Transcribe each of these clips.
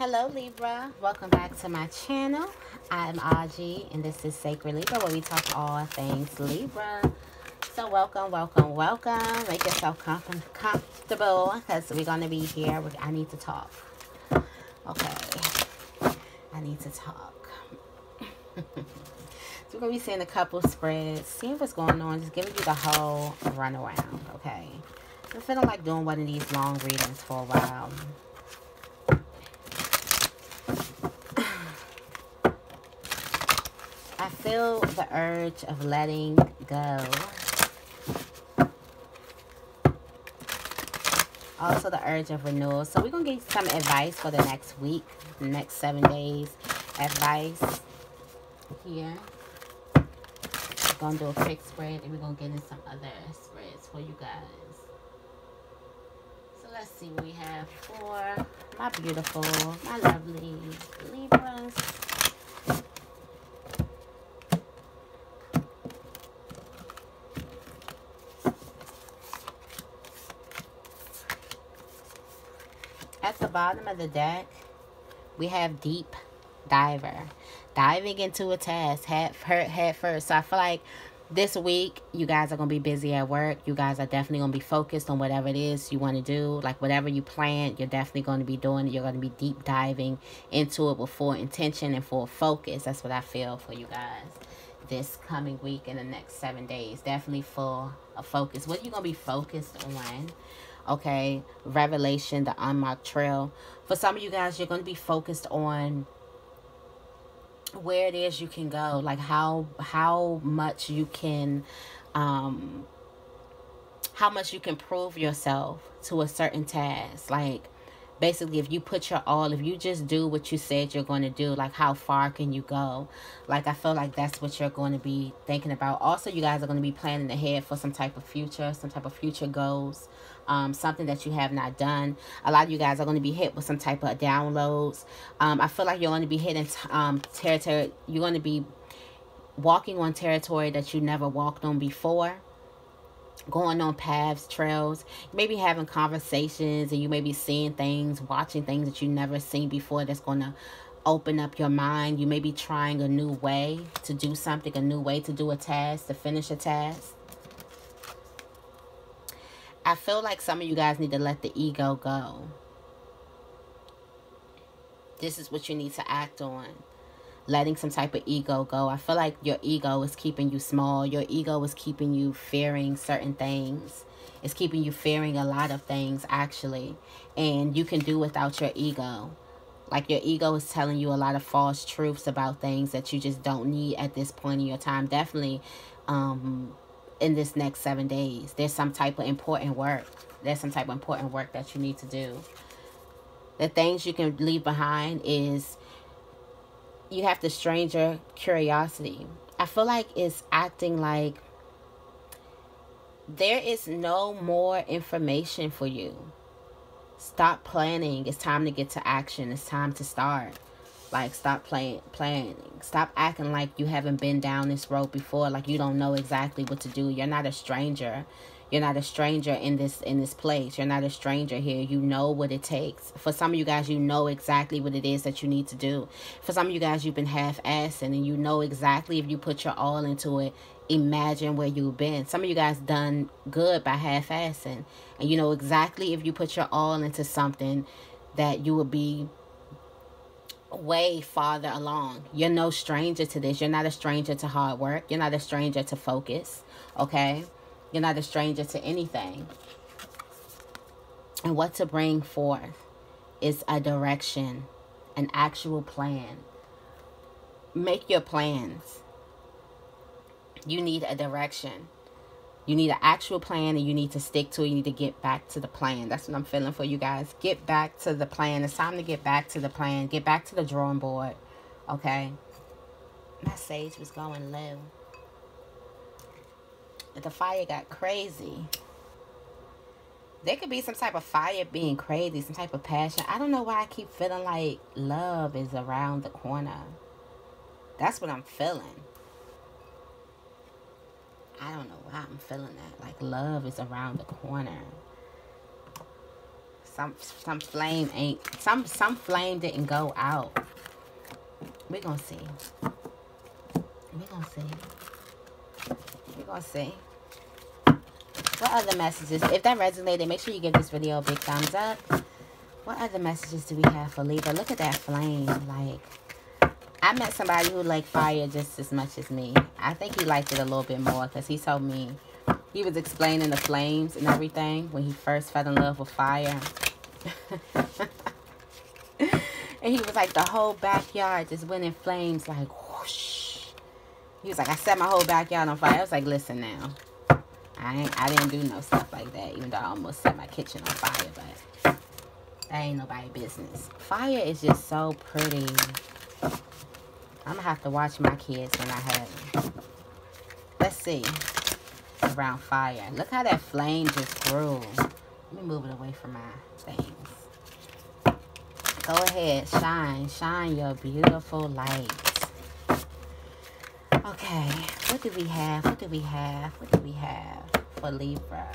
Hello Libra, welcome back to my channel. I'm Audrey and this is Sacred Libra where we talk all things Libra. So welcome, welcome, welcome. Make yourself com comfortable because we're going to be here. I need to talk. Okay, I need to talk. so we're going to be seeing a couple spreads, seeing what's going on, just giving you the whole runaround, okay? I'm feeling like doing one of these long readings for a while. Feel the urge of letting go. Also the urge of renewal. So we're going to get some advice for the next week, the next seven days. Advice here. We're going to do a quick spread and we're going to get in some other spreads for you guys. So let's see what we have for my beautiful, my lovely Libras. At the bottom of the deck, we have deep diver. Diving into a task head, head first. So I feel like this week you guys are going to be busy at work. You guys are definitely going to be focused on whatever it is you want to do. Like whatever you plan, you're definitely going to be doing. You're going to be deep diving into it with full intention and full focus. That's what I feel for you guys this coming week in the next seven days. Definitely full of focus. What are you going to be focused on? Okay revelation the unmarked trail. For some of you guys you're going to be focused on where it is you can go like how how much you can um how much you can prove yourself to a certain task like basically if you put your all if you just do what you said you're going to do like how far can you go like i feel like that's what you're going to be thinking about also you guys are going to be planning ahead for some type of future some type of future goals um, something that you have not done. A lot of you guys are going to be hit with some type of downloads. Um, I feel like you're going to be hitting um, territory. You're going to be walking on territory that you never walked on before going on paths, trails, maybe having conversations and you may be seeing things, watching things that you never seen before that's going to open up your mind. You may be trying a new way to do something, a new way to do a task, to finish a task. I feel like some of you guys need to let the ego go. This is what you need to act on. Letting some type of ego go. I feel like your ego is keeping you small. Your ego is keeping you fearing certain things. It's keeping you fearing a lot of things, actually. And you can do without your ego. Like your ego is telling you a lot of false truths about things that you just don't need at this point in your time. Definitely um, in this next seven days. There's some type of important work. There's some type of important work that you need to do. The things you can leave behind is you have the stranger curiosity. I feel like it's acting like there is no more information for you. Stop planning. It's time to get to action. It's time to start. Like, stop playing, planning. Stop acting like you haven't been down this road before. Like you don't know exactly what to do. You're not a stranger. You're not a stranger in this in this place. You're not a stranger here. You know what it takes. For some of you guys, you know exactly what it is that you need to do. For some of you guys, you've been half-assing and you know exactly if you put your all into it, imagine where you've been. Some of you guys done good by half-assing. And you know exactly if you put your all into something that you will be way farther along. You're no stranger to this. You're not a stranger to hard work. You're not a stranger to focus. Okay? You're not a stranger to anything. And what to bring forth is a direction, an actual plan. Make your plans. You need a direction. You need an actual plan and you need to stick to it. You need to get back to the plan. That's what I'm feeling for you guys. Get back to the plan. It's time to get back to the plan. Get back to the drawing board. Okay? My sage was going low. The fire got crazy. There could be some type of fire being crazy, some type of passion. I don't know why I keep feeling like love is around the corner. That's what I'm feeling. I don't know why I'm feeling that. Like love is around the corner. Some some flame ain't some some flame didn't go out. We're gonna see. We're gonna see. Gonna see. What other messages? If that resonated, make sure you give this video a big thumbs up. What other messages do we have for Libra? Look at that flame. Like, I met somebody who liked fire just as much as me. I think he liked it a little bit more because he told me he was explaining the flames and everything when he first fell in love with fire. and he was like, the whole backyard just went in flames like. He was like, I set my whole backyard on fire. I was like, listen now. I ain't, I didn't do no stuff like that, even though I almost set my kitchen on fire, but that ain't nobody business. Fire is just so pretty. I'm gonna have to watch my kids when I have them. Let's see around fire. Look how that flame just grew. Let me move it away from my things. Go ahead, shine. Shine your beautiful light. Okay, what do we have? What do we have? What do we have for Libra?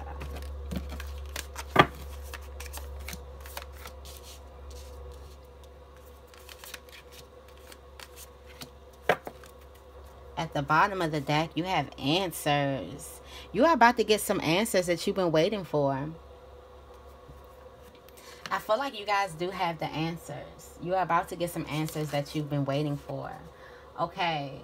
At the bottom of the deck, you have answers. You are about to get some answers that you've been waiting for. I feel like you guys do have the answers. You are about to get some answers that you've been waiting for. Okay.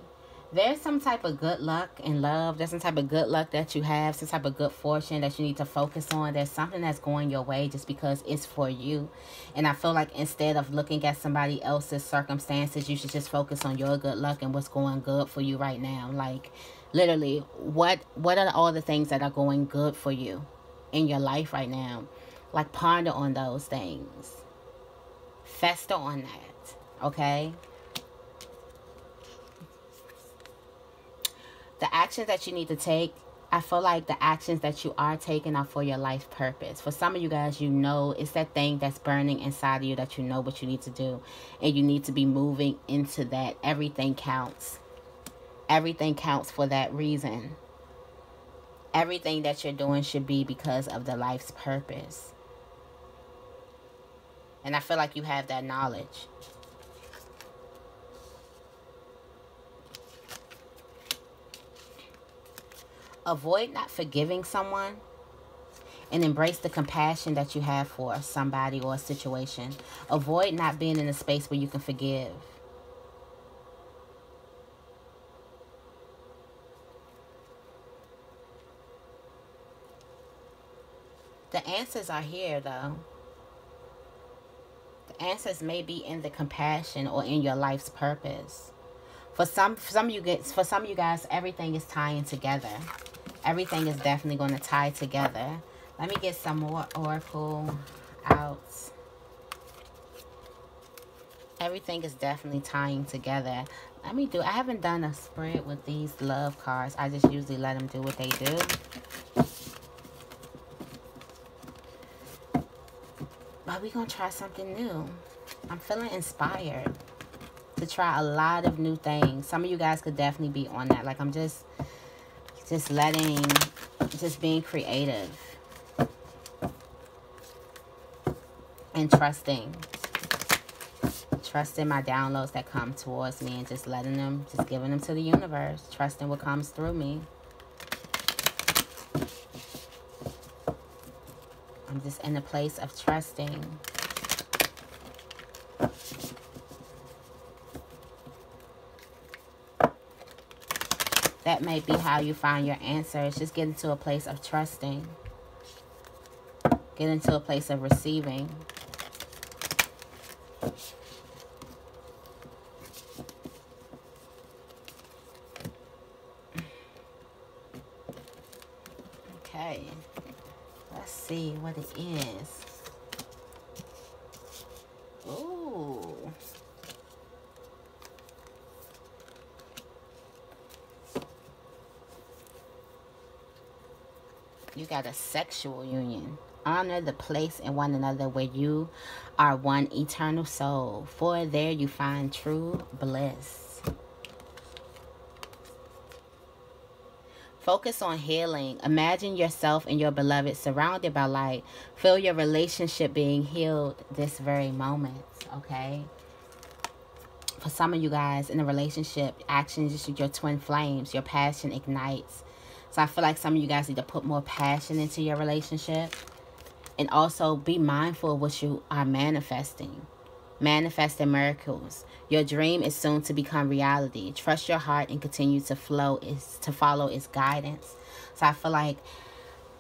There's some type of good luck and love. There's some type of good luck that you have. Some type of good fortune that you need to focus on. There's something that's going your way just because it's for you. And I feel like instead of looking at somebody else's circumstances, you should just focus on your good luck and what's going good for you right now. Like literally what what are all the things that are going good for you in your life right now like ponder on those things fester on that okay the actions that you need to take I feel like the actions that you are taking are for your life purpose. For some of you guys, you know it's that thing that's burning inside of you that you know what you need to do. And you need to be moving into that. Everything counts everything counts for that reason. Everything that you're doing should be because of the life's purpose. And I feel like you have that knowledge. Avoid not forgiving someone and embrace the compassion that you have for somebody or a situation. Avoid not being in a space where you can forgive. The answers are here, though. The answers may be in the compassion or in your life's purpose. For some, for some of you guys, for some of you guys, everything is tying together. Everything is definitely going to tie together. Let me get some more oracle out. Everything is definitely tying together. Let me do. I haven't done a spread with these love cards. I just usually let them do what they do. But we're going to try something new. I'm feeling inspired to try a lot of new things. Some of you guys could definitely be on that. Like, I'm just, just letting, just being creative. And trusting. Trusting my downloads that come towards me and just letting them, just giving them to the universe. Trusting what comes through me. I'm just in a place of trusting. May be how you find your answer. It's just get into a place of trusting. Get into a place of receiving. Okay. Let's see what it is. Got a sexual union. Honor the place in one another where you are one eternal soul. For there you find true bliss. Focus on healing. Imagine yourself and your beloved surrounded by light. Feel your relationship being healed this very moment, okay? For some of you guys in a relationship, actions, your twin flames, your passion ignites. So I feel like some of you guys need to put more passion into your relationship. And also be mindful of what you are manifesting. Manifesting miracles. Your dream is soon to become reality. Trust your heart and continue to flow is to follow its guidance. So I feel like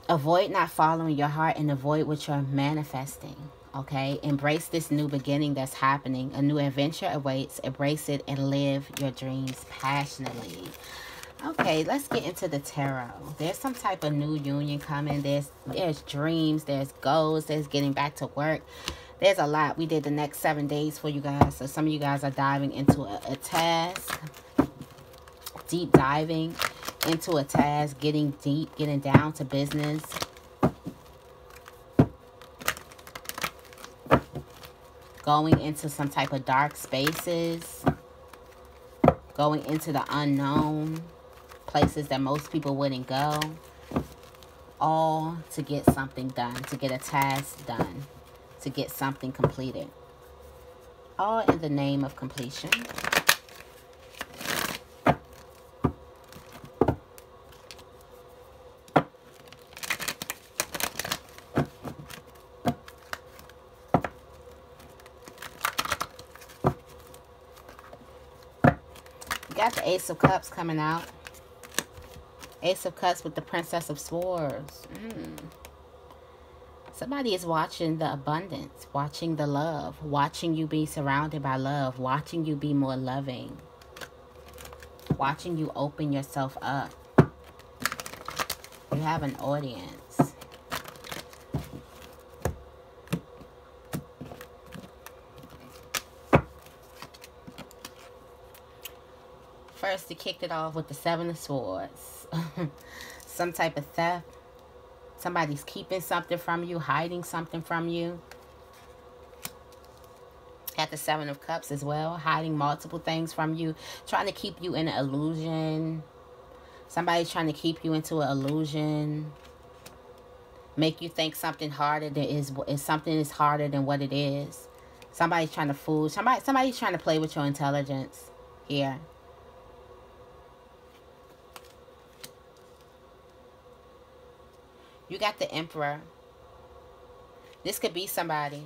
avoid not following your heart and avoid what you're manifesting. Okay, embrace this new beginning that's happening. A new adventure awaits. Embrace it and live your dreams passionately. Okay, let's get into the tarot. There's some type of new union coming. There's there's dreams, there's goals, there's getting back to work there's a lot. We did the next seven days for you guys. So some of you guys are diving into a, a task. Deep diving into a task. Getting deep. Getting down to business. Going into some type of dark spaces. Going into the unknown. Places that most people wouldn't go. All to get something done. To get a task done to get something completed. All in the name of completion. got the Ace of Cups coming out. Ace of Cups with the Princess of Swords. Mm. Somebody is watching the abundance, watching the love, watching you be surrounded by love, watching you be more loving, watching you open yourself up. You have an audience. First, he kicked it off with the Seven of Swords. Some type of theft Somebody's keeping something from you, hiding something from you. At the Seven of Cups as well, hiding multiple things from you, trying to keep you in an illusion. Somebody's trying to keep you into an illusion. Make you think something harder than is, is something is harder than what it is. Somebody's trying to fool. Somebody somebody's trying to play with your intelligence here. You got the Emperor. This could be somebody.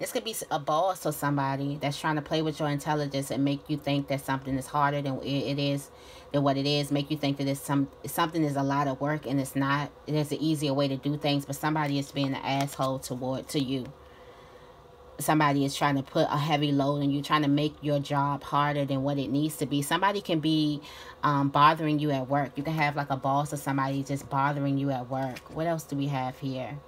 This could be a boss or somebody that's trying to play with your intelligence and make you think that something is harder than it is, than what it is. Make you think that it's some something is a lot of work and it's not. There's an easier way to do things, but somebody is being an asshole toward to you somebody is trying to put a heavy load on you're trying to make your job harder than what it needs to be. Somebody can be um, bothering you at work. You can have like a boss or somebody just bothering you at work. What else do we have here?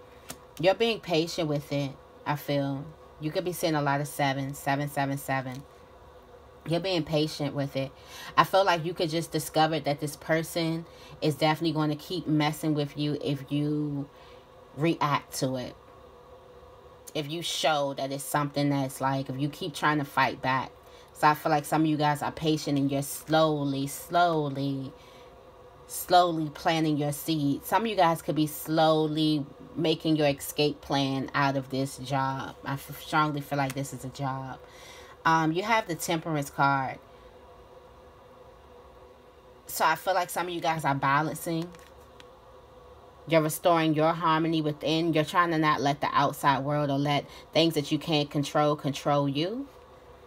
You're being patient with it, I feel. You could be seeing a lot of seven, seven, seven, seven. You're being patient with it. I feel like you could just discover that this person is definitely going to keep messing with you if you react to it if you show that it's something that's like if you keep trying to fight back. So i feel like some of you guys are patient and you're slowly slowly slowly planting your seed. Some of you guys could be slowly making your escape plan out of this job. I strongly feel like this is a job. Um you have the temperance card. So i feel like some of you guys are balancing you're restoring your harmony within. You're trying to not let the outside world or let things that you can't control control you.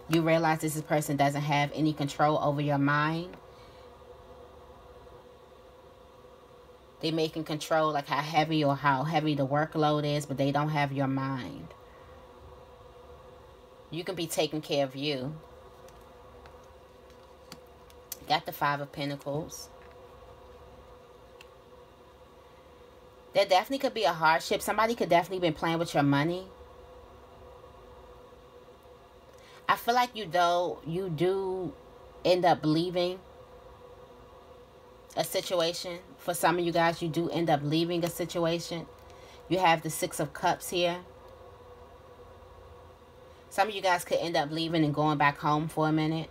You realize this person doesn't have any control over your mind. They may can control like how heavy or how heavy the workload is, but they don't have your mind. You can be taking care of you. Got the Five of Pentacles. There definitely could be a hardship. Somebody could definitely been playing with your money. I feel like you though you do end up leaving a situation. For some of you guys, you do end up leaving a situation. You have the Six of Cups here. Some of you guys could end up leaving and going back home for a minute.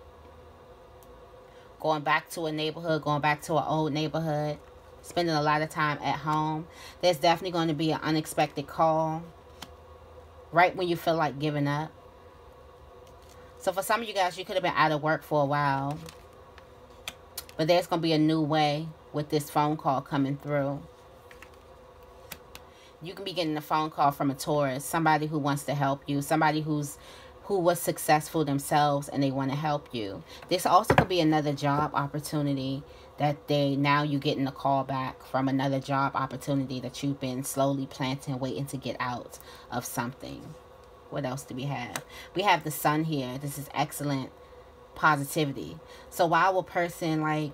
going back to a neighborhood, going back to an old neighborhood, spending a lot of time at home. There's definitely going to be an unexpected call right when you feel like giving up. So for some of you guys, you could have been out of work for a while. But there's going to be a new way with this phone call coming through. You can be getting a phone call from a Taurus, somebody who wants to help you, somebody who's who was successful themselves and they want to help you. This also could be another job opportunity that they now you're getting a call back from another job opportunity that you've been slowly planting, waiting to get out of something. What else do we have? We have the sun here. This is excellent positivity. So while a person like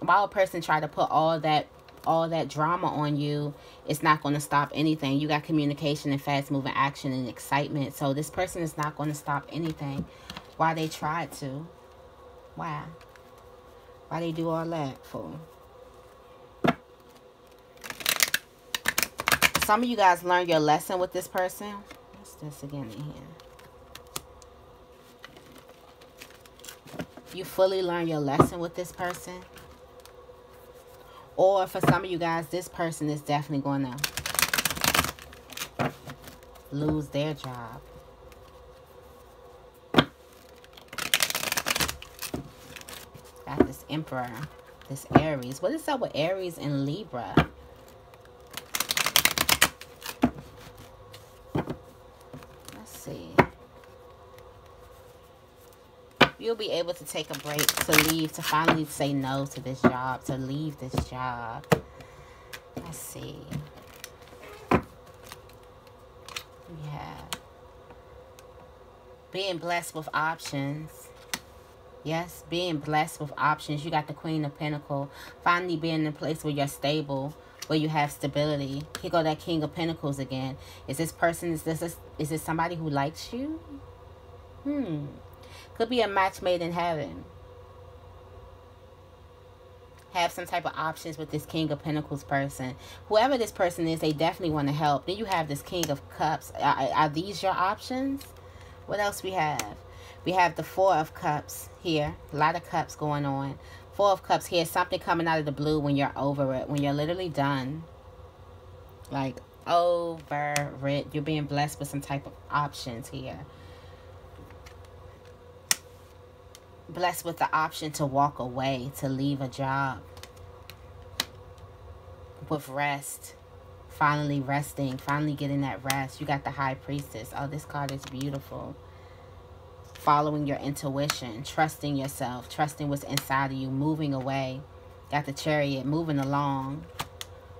while a person try to put all that all that drama on you, it's not going to stop anything. You got communication and fast moving action and excitement. So this person is not going to stop anything. Why they tried to. Why? Why they do all that for? Some of you guys learned your lesson with this person. What's this again in here? You fully learn your lesson with this person. Or for some of you guys, this person is definitely going to lose their job. Got this Emperor, this Aries. What is up with Aries and Libra? Let's see. You'll be able to take a break to leave, to finally say no to this job, to leave this job. Let's see. Yeah. Being blessed with options. Yes, being blessed with options. You got the Queen of Pentacles. Finally being in a place where you're stable, where you have stability. Here go that King of Pentacles again. Is this person, is this, is this somebody who likes you? Hmm. Could be a match made in heaven. Have some type of options with this King of Pentacles person. Whoever this person is, they definitely want to help. Then you have this King of Cups. Are, are these your options? What else we have? We have the Four of Cups here. A lot of cups going on. Four of Cups here. Something coming out of the blue when you're over it. When you're literally done. Like, over it. You're being blessed with some type of options here. blessed with the option to walk away, to leave a job. With rest. Finally resting. Finally getting that rest. You got the High Priestess. Oh, this card is beautiful. Following your intuition. Trusting yourself. Trusting what's inside of you. Moving away. Got the Chariot. Moving along.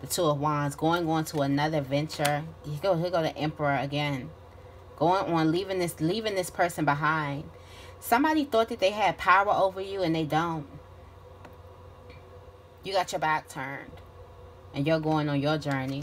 The Two of Wands. Going on to another venture. Here go, here go the Emperor again. Going on. Leaving this, leaving this person behind Somebody thought that they had power over you and they don't. You got your back turned. And you're going on your journey.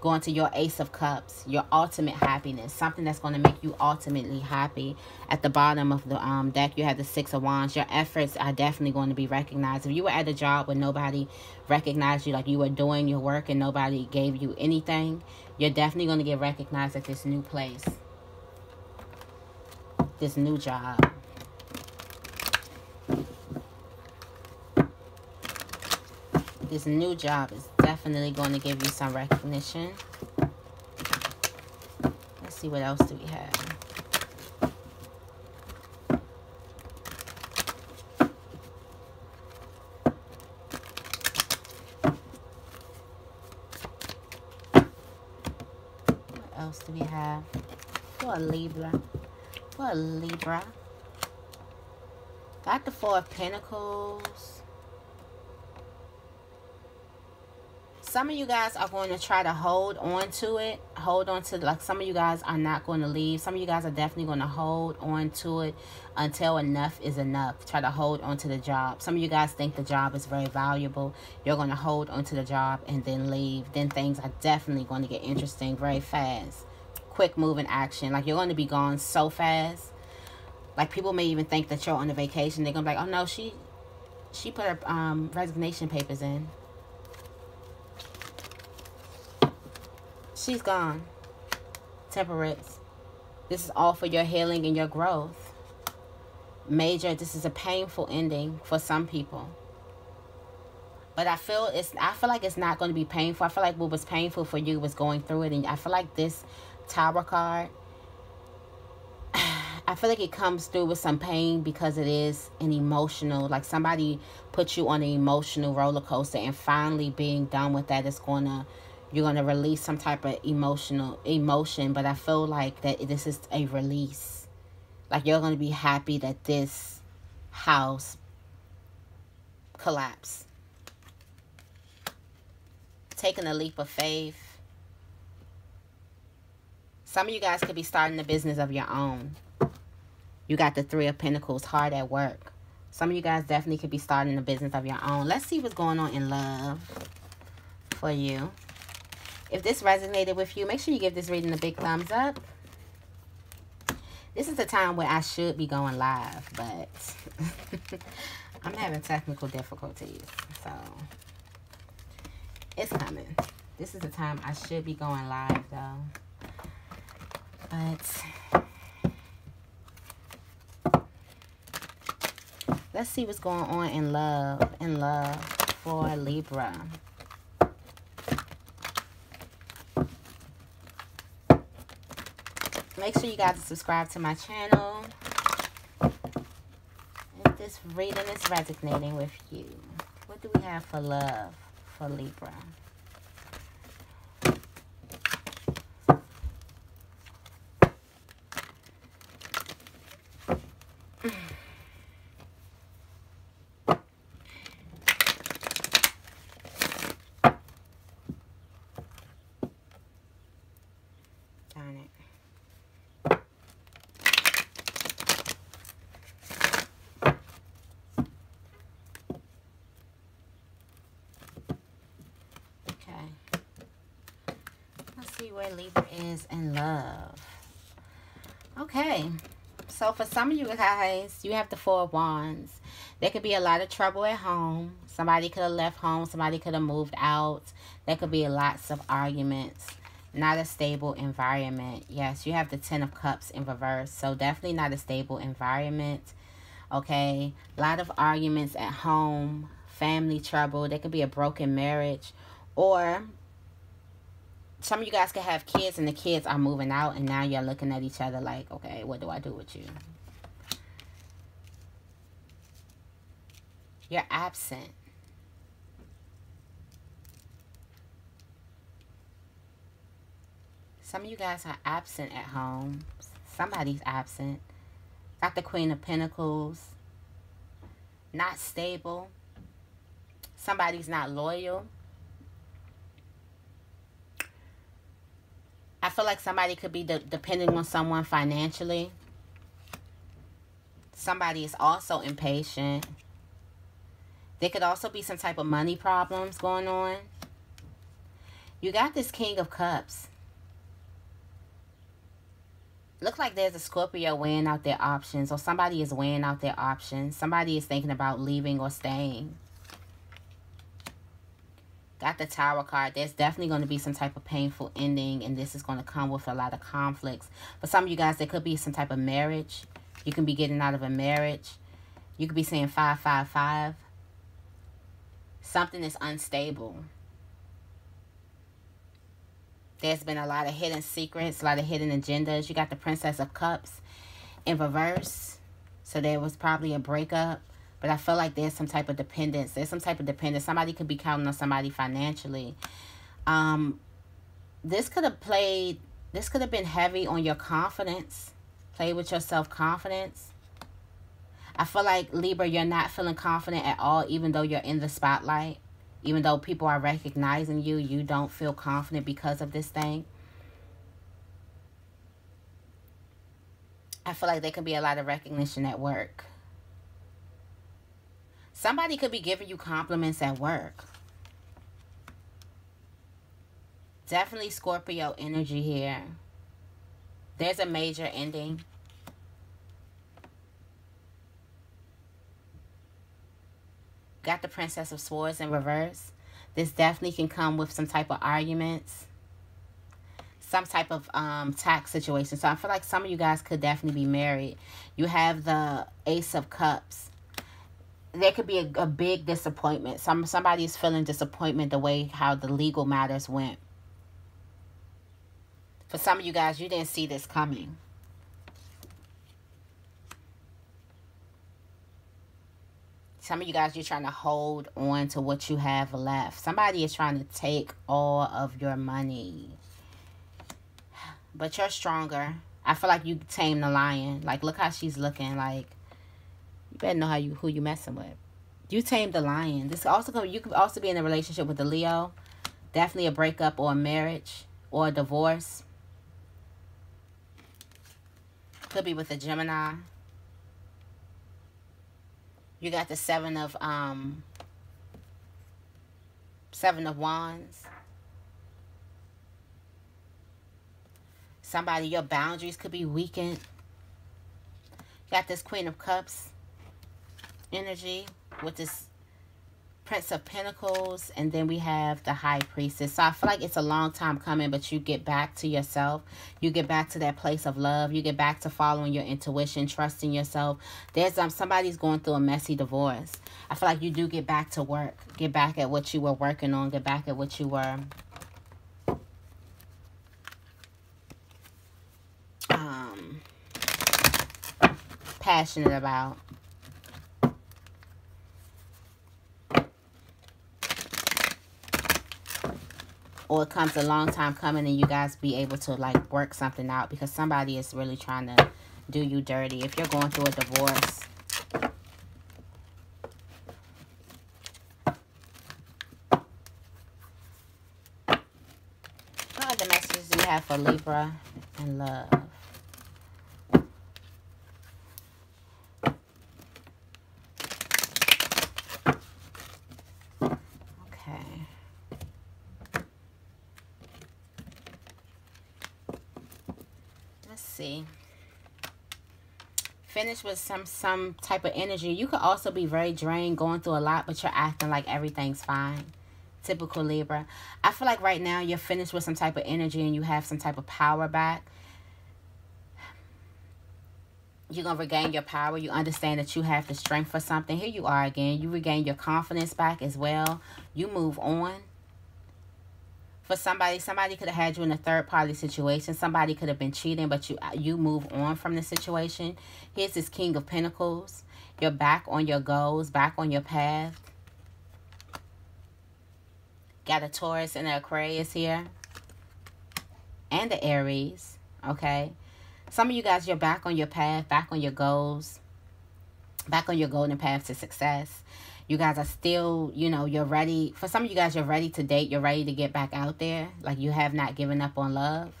Going to your Ace of Cups. Your ultimate happiness. Something that's going to make you ultimately happy. At the bottom of the um, deck, you have the Six of Wands. Your efforts are definitely going to be recognized. If you were at a job where nobody recognized you, like you were doing your work and nobody gave you anything, you're definitely going to get recognized at this new place this new job. This new job is definitely going to give you some recognition. Let's see what else do we have. What else do we have? For a Libra for a Libra. Got the Four of Pentacles. Some of you guys are going to try to hold on to it. Hold on to, like some of you guys are not going to leave. Some of you guys are definitely going to hold on to it until enough is enough. Try to hold on to the job. Some of you guys think the job is very valuable. You're going to hold on to the job and then leave. Then things are definitely going to get interesting very fast quick moving action. Like you're going to be gone so fast. Like people may even think that you're on a vacation. They're going to be like, oh no, she she put her um, resignation papers in. She's gone. Temperance. This is all for your healing and your growth. major, this is a painful ending for some people. But I feel it's I feel like it's not going to be painful. I feel like what was painful for you was going through it and I feel like this tower card I feel like it comes through with some pain because it is an emotional, like somebody put you on an emotional roller coaster and finally being done with that is going to, you're going to release some type of emotional emotion. But I feel like that this is a release. Like you're going to be happy that this house collapsed. Taking a leap of faith. Some of you guys could be starting a business of your own. You got the Three of Pentacles, hard at work. Some of you guys definitely could be starting a business of your own. Let's see what's going on in love for you. If this resonated with you, make sure you give this reading a big thumbs up. This is the time where I should be going live, but I'm having technical difficulties, so it's coming. This is the time I should be going live, though. But Let's see what's going on in love. In love for Libra. Make sure you guys subscribe to my channel. If this reading is resonating with you, what do we have for love for Libra? see where In love. Okay. So for some of you guys, you have the Four of Wands. There could be a lot of trouble at home. Somebody could have left home. Somebody could have moved out. There could be lots of arguments. Not a stable environment. Yes, you have the Ten of Cups in reverse. So definitely not a stable environment. Okay. A lot of arguments at home. Family trouble. There could be a broken marriage. Or some of you guys could have kids and the kids are moving out and now you're looking at each other like, okay, what do I do with you? You're absent. Some of you guys are absent at home. Somebody's absent. Got the Queen of Pentacles. Not stable. Somebody's not loyal. I feel like somebody could be de depending on someone financially. Somebody is also impatient. There could also be some type of money problems going on. You got this King of Cups. Look like there's a Scorpio weighing out their options or somebody is weighing out their options. Somebody is thinking about leaving or staying. Got the Tower card. There's definitely going to be some type of painful ending, and this is going to come with a lot of conflicts. For some of you guys, there could be some type of marriage. You can be getting out of a marriage. You could be saying 555. Something is unstable. There's been a lot of hidden secrets, a lot of hidden agendas. You got the Princess of Cups in reverse. So there was probably a breakup. But I feel like there's some type of dependence. There's some type of dependence. Somebody could be counting on somebody financially. Um, this could have played, this could have been heavy on your confidence. Play with your self-confidence. I feel like, Libra, you're not feeling confident at all, even though you're in the spotlight. Even though people are recognizing you, you don't feel confident because of this thing. I feel like there can be a lot of recognition at work. Somebody could be giving you compliments at work. Definitely Scorpio energy here. There's a major ending. Got the Princess of Swords in reverse. This definitely can come with some type of arguments. some type of um, tax situation. So I feel like some of you guys could definitely be married. You have the Ace of Cups. There could be a, a big disappointment. Some somebody's feeling disappointment the way how the legal matters went. For some of you guys, you didn't see this coming. Some of you guys, you're trying to hold on to what you have left. Somebody is trying to take all of your money but you're stronger. I feel like you tame the lion. Like, look how she's looking. Like, you better know how you who you messing with. You tame the lion. This also come. You could also be in a relationship with the Leo. Definitely a breakup or a marriage or a divorce. Could be with a Gemini. You got the seven of um seven of wands. Somebody, your boundaries could be weakened. Got this Queen of Cups energy with this Prince of Pentacles. And then we have the High Priestess. So I feel like it's a long time coming, but you get back to yourself. You get back to that place of love. You get back to following your intuition, trusting yourself. There's um somebody's going through a messy divorce. I feel like you do get back to work. Get back at what you were working on. Get back at what you were um passionate about. Or it comes a long time coming and you guys be able to like work something out because somebody is really trying to do you dirty. If you're going through a divorce, what messages you have for Libra and love? see finish with some some type of energy you could also be very drained going through a lot but you're acting like everything's fine. Typical libra. I feel like right now you're finished with some type of energy and you have some type of power back. You're gonna regain your power. You understand that you have the strength for something. Here you are again. You regain your confidence back as well. You move on for somebody somebody could have had you in a third party situation. Somebody could have been cheating but you uh, you move on from the situation. Here's this king of pentacles. You're back on your goals back on your path. Got a taurus and an aquarius here. And the aries okay? Some of you guys you're back on your path back on your goals back on your golden path to success you guys are still, you know, you're ready. For some of you guys, you're ready to date. You're ready to get back out there. Like you have not given up on love.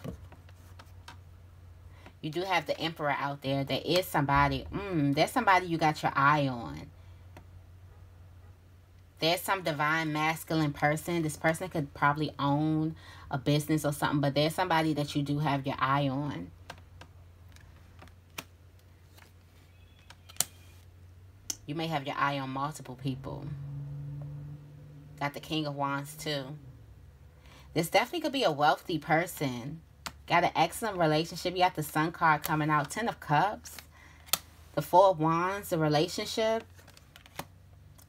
You do have the emperor out there. There is somebody. Mm, there's somebody you got your eye on. There's some divine masculine person. This person could probably own a business or something. But there's somebody that you do have your eye on. You may have your eye on multiple people. Got the King of Wands too. This definitely could be a wealthy person. Got an excellent relationship. You got the Sun card coming out. Ten of Cups. The Four of Wands, the relationship.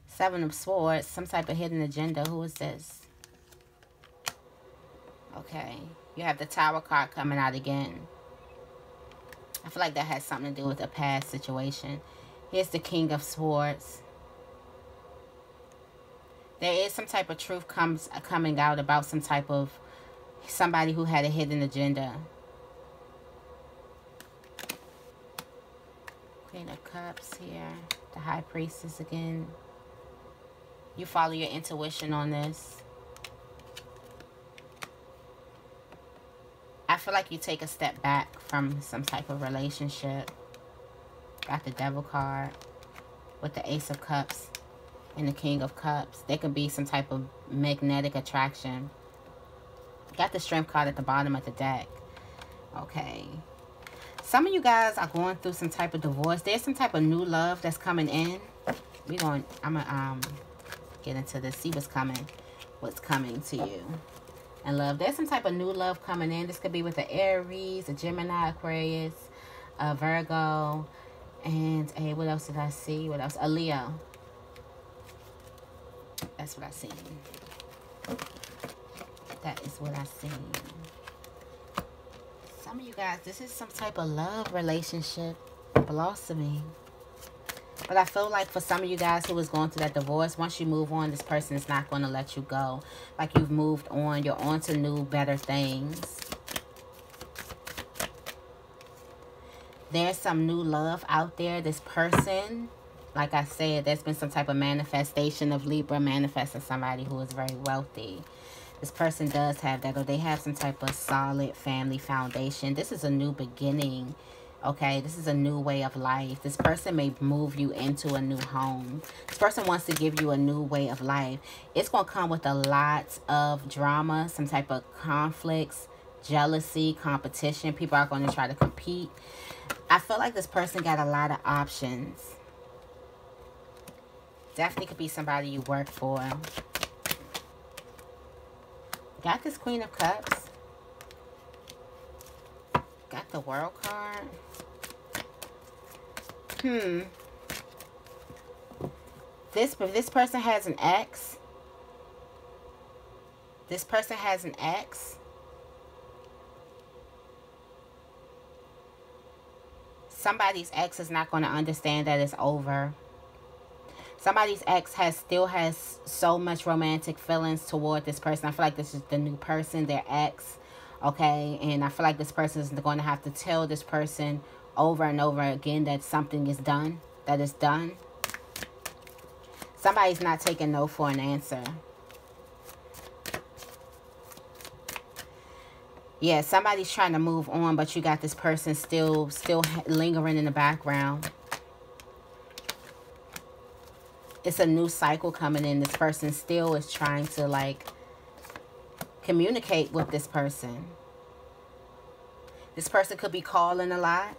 Seven of Swords, some type of hidden agenda. Who is this? Okay. You have the Tower card coming out again. I feel like that has something to do with a past situation. Here's the King of Swords. There is some type of truth comes uh, coming out about some type of somebody who had a hidden agenda. Queen of Cups here. The High Priestess again. You follow your intuition on this. I feel like you take a step back from some type of relationship. Got the Devil card with the Ace of Cups and the King of Cups. There could be some type of magnetic attraction. Got the Strength card at the bottom of the deck. Okay. Some of you guys are going through some type of divorce. There's some type of new love that's coming in. We're going, I'm going to um, get into this. See what's coming. What's coming to you. and love. There's some type of new love coming in. This could be with the Aries, a Gemini, Aquarius, a Virgo, and a what else did I see? What else? A Leo. That's what I seen. That is what I seen. Some of you guys, this is some type of love relationship blossoming. But I feel like for some of you guys who was going through that divorce, once you move on, this person is not going to let you go. Like you've moved on. You're on to new, better things. There's some new love out there. This person, like I said, there's been some type of manifestation of Libra manifesting somebody who is very wealthy. This person does have that or they have some type of solid family foundation. This is a new beginning okay this is a new way of life this person may move you into a new home this person wants to give you a new way of life it's going to come with a lot of drama some type of conflicts jealousy competition. People are going to try to compete. I feel like this person got a lot of options. Definitely could be somebody you work for. Got this queen of cups. Got the world card. Hmm, this this person has an ex. This person has an ex. Somebody's ex is not going to understand that it's over. Somebody's ex has still has so much romantic feelings toward this person. I feel like this is the new person, their ex. Okay, and I feel like this person is going to have to tell this person over and over again that something is done, that is done. Somebody's not taking no for an answer. Yeah, somebody's trying to move on, but you got this person still still lingering in the background. It's a new cycle coming in. This person still is trying to like communicate with this person. This person could be calling a lot.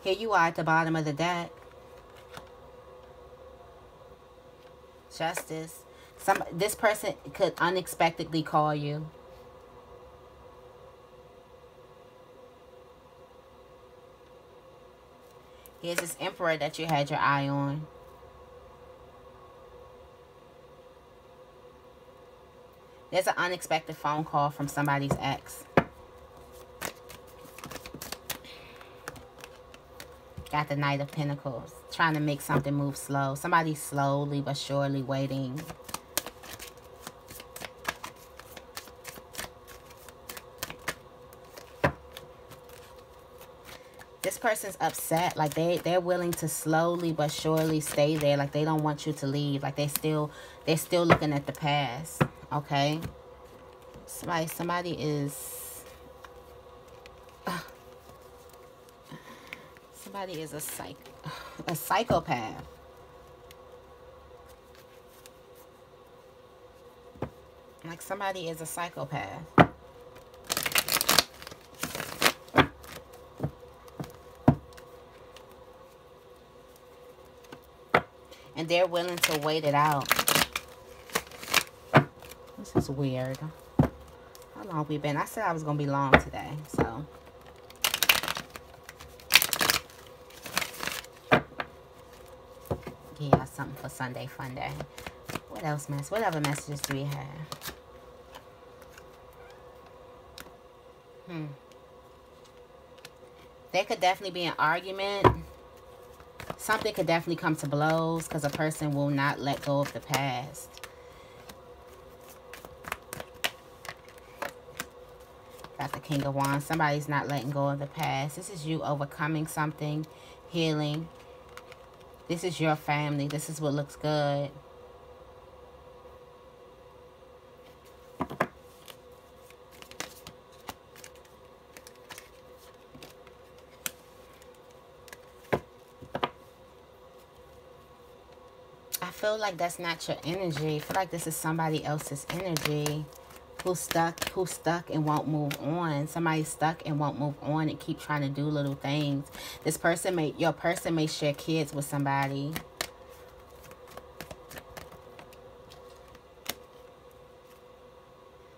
Here you are at the bottom of the deck. Justice. Some this person could unexpectedly call you. Here's this emperor that you had your eye on. There's an unexpected phone call from somebody's ex. Got the Knight of Pentacles. Trying to make something move slow. Somebody slowly but surely waiting. This person's upset. Like they, they're willing to slowly but surely stay there. Like they don't want you to leave. Like they still, they're still looking at the past. Okay? Somebody, somebody is somebody is a psych a psychopath. Like somebody is a psychopath. And they're willing to wait it out. This is weird. How long we been? I said I was going to be long today, so... y'all something for Sunday Fun Day. What else, mess? What other messages do we have? Hmm. There could definitely be an argument. Something could definitely come to blows because a person will not let go of the past. Got the King of Wands. Somebody's not letting go of the past. This is you overcoming something, healing, this is your family. This is what looks good. I feel like that's not your energy. I feel like this is somebody else's energy who's stuck, who's stuck and won't move on. Somebody stuck and won't move on and keep trying to do little things. This person may, your person may share kids with somebody.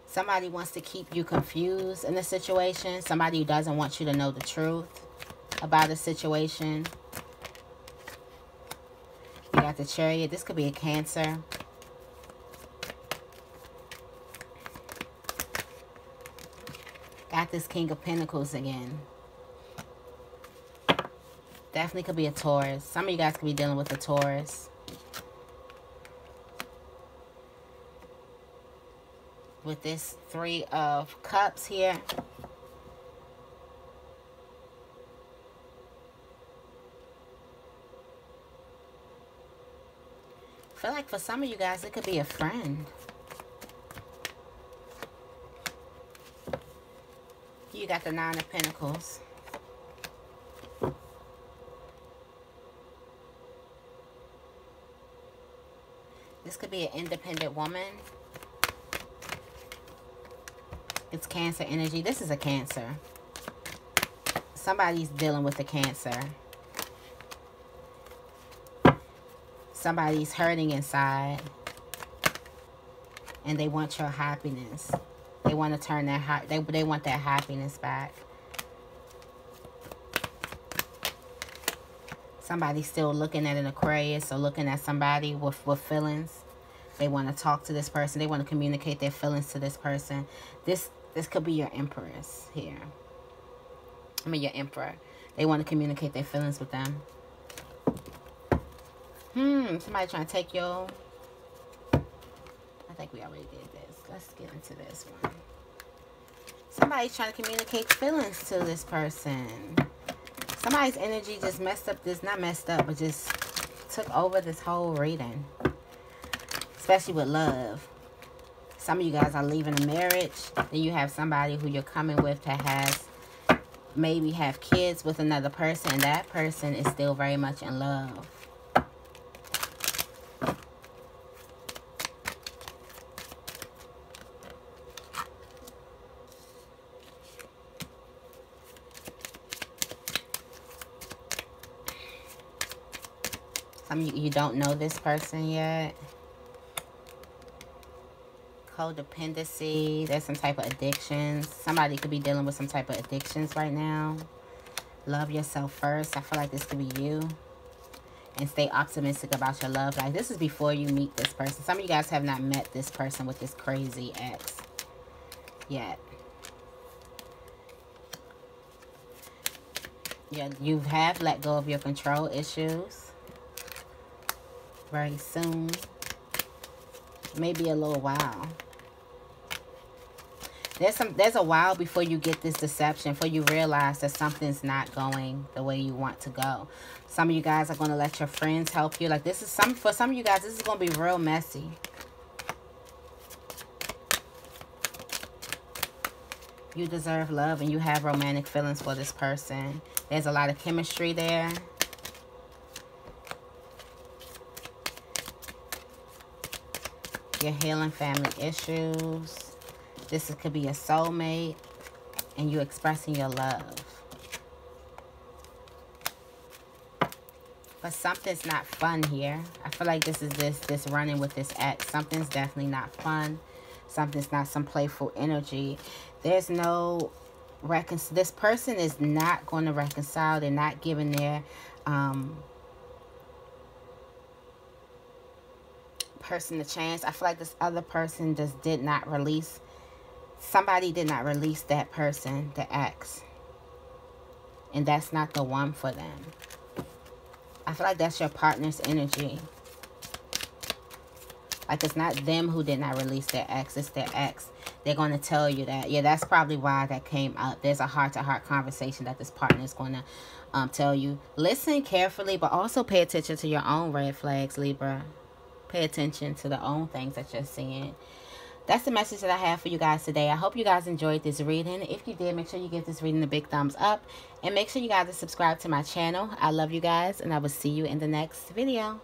Somebody wants to keep you confused in the situation. Somebody who doesn't want you to know the truth about a situation. The chariot. This could be a cancer. Got this King of Pentacles again. Definitely could be a Taurus. Some of you guys could be dealing with a Taurus. With this Three of Cups here. Feel like for some of you guys, it could be a friend. You got the Nine of Pentacles. This could be an independent woman. It's cancer energy. This is a cancer. Somebody's dealing with the cancer. Somebody's hurting inside. And they want your happiness. They want to turn that heart. They, they want that happiness back. Somebody's still looking at an Aquarius or looking at somebody with, with feelings. They want to talk to this person. They want to communicate their feelings to this person. This this could be your empress here. I mean your emperor. They want to communicate their feelings with them. Hmm, somebody trying to take your... I think we already did this. Let's get into this one. Somebody's trying to communicate feelings to this person somebody's energy just messed up this not messed up but just took over this whole reading especially with love some of you guys are leaving a marriage then you have somebody who you're coming with that has maybe have kids with another person and that person is still very much in love Some you, you don't know this person yet. Codependency. There's some type of addictions. Somebody could be dealing with some type of addictions right now. Love yourself first. I feel like this could be you. And stay optimistic about your love life. This is before you meet this person. Some of you guys have not met this person with this crazy ex yet. Yeah, you have let go of your control issues very soon. Maybe a little while. There's some there's a while before you get this deception, before you realize that something's not going the way you want to go. Some of you guys are going to let your friends help you. Like this is some for some of you guys, this is going to be real messy. You deserve love and you have romantic feelings for this person. There's a lot of chemistry there. You're healing family issues. This could be a soulmate. And you expressing your love. But something's not fun here. I feel like this is this, this running with this ex. Something's definitely not fun. Something's not some playful energy. There's no... Recon this person is not going to reconcile. They're not giving their... Um, person a chance. I feel like this other person just did not release, somebody did not release that person, the ex. And that's not the one for them. I feel like that's your partner's energy. Like it's not them who did not release their ex, it's their ex. They're going to tell you that. Yeah, that's probably why that came up. There's a heart-to-heart -heart conversation that this partner is going to um, tell you. Listen carefully, but also pay attention to your own red flags, Libra. Pay attention to the own things that you're seeing. That's the message that I have for you guys today. I hope you guys enjoyed this reading. If you did, make sure you give this reading a big thumbs up. And make sure you guys are subscribed to my channel. I love you guys, and I will see you in the next video.